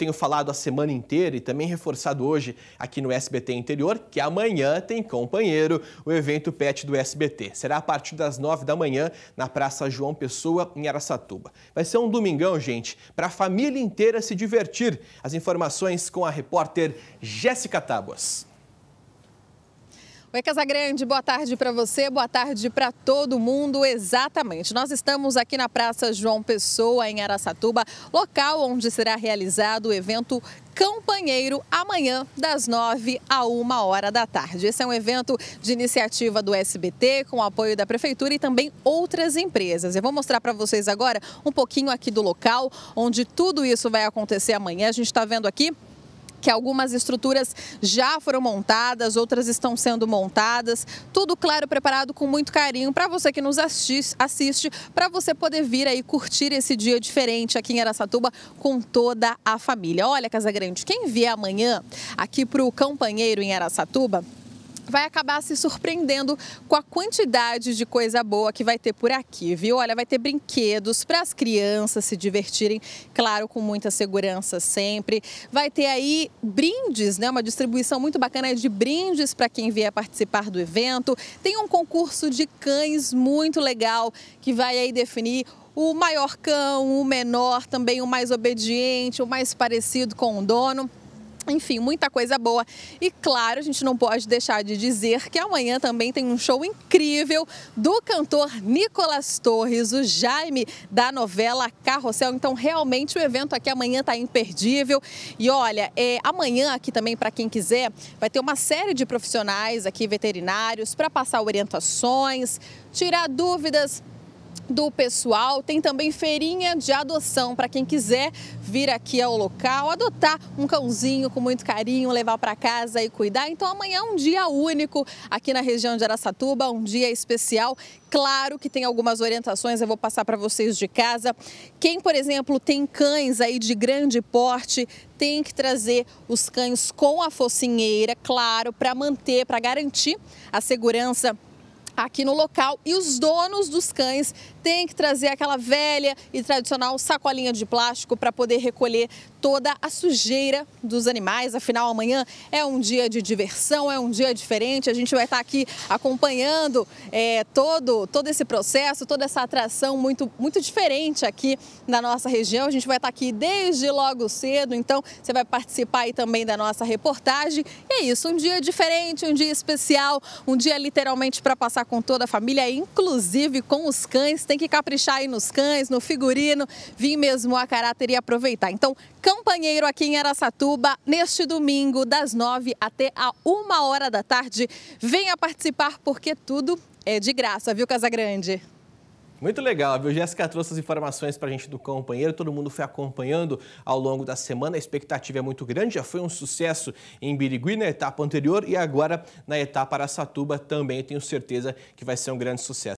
tenho falado a semana inteira e também reforçado hoje aqui no SBT Interior, que amanhã tem companheiro, o evento PET do SBT. Será a partir das nove da manhã na Praça João Pessoa, em Aracatuba. Vai ser um domingão, gente, para a família inteira se divertir. As informações com a repórter Jéssica Tábuas. Oi, Casagrande, boa tarde para você, boa tarde para todo mundo. Exatamente. Nós estamos aqui na Praça João Pessoa, em Araçatuba, local onde será realizado o evento Campanheiro amanhã, das 9 a 1 hora da tarde. Esse é um evento de iniciativa do SBT, com apoio da Prefeitura e também outras empresas. Eu vou mostrar para vocês agora um pouquinho aqui do local, onde tudo isso vai acontecer amanhã. A gente está vendo aqui que algumas estruturas já foram montadas, outras estão sendo montadas. Tudo, claro, preparado com muito carinho para você que nos assiste, para você poder vir aí curtir esse dia diferente aqui em Aracatuba com toda a família. Olha, Casa Grande, quem vier amanhã aqui para o Campanheiro em Aracatuba, vai acabar se surpreendendo com a quantidade de coisa boa que vai ter por aqui, viu? Olha, vai ter brinquedos para as crianças se divertirem, claro, com muita segurança sempre. Vai ter aí brindes, né? Uma distribuição muito bacana de brindes para quem vier participar do evento. Tem um concurso de cães muito legal que vai aí definir o maior cão, o menor, também o mais obediente, o mais parecido com o dono. Enfim, muita coisa boa. E claro, a gente não pode deixar de dizer que amanhã também tem um show incrível do cantor Nicolas Torres, o Jaime da novela Carrossel. Então, realmente o evento aqui amanhã está imperdível. E olha, é, amanhã aqui também, para quem quiser, vai ter uma série de profissionais aqui, veterinários, para passar orientações, tirar dúvidas do pessoal. Tem também feirinha de adoção para quem quiser vir aqui ao local, adotar um cãozinho com muito carinho, levar para casa e cuidar. Então amanhã é um dia único aqui na região de Araçatuba, um dia especial. Claro que tem algumas orientações, eu vou passar para vocês de casa. Quem, por exemplo, tem cães aí de grande porte, tem que trazer os cães com a focinheira, claro, para manter, para garantir a segurança aqui no local e os donos dos cães têm que trazer aquela velha e tradicional sacolinha de plástico para poder recolher toda a sujeira dos animais. Afinal, amanhã é um dia de diversão, é um dia diferente. A gente vai estar aqui acompanhando é, todo, todo esse processo, toda essa atração muito, muito diferente aqui na nossa região. A gente vai estar aqui desde logo cedo, então você vai participar aí também da nossa reportagem. E é isso, um dia diferente, um dia especial, um dia literalmente para passar com toda a família, inclusive com os cães. Tem que caprichar aí nos cães, no figurino, vir mesmo a caráter e aproveitar. Então, campanheiro aqui em Aracatuba, neste domingo, das nove até a uma hora da tarde. Venha participar porque tudo é de graça, viu, Casagrande? Muito legal, viu? Jéssica trouxe as informações para a gente do companheiro, todo mundo foi acompanhando ao longo da semana, a expectativa é muito grande, já foi um sucesso em Birigui na etapa anterior e agora na etapa Araçatuba também tenho certeza que vai ser um grande sucesso.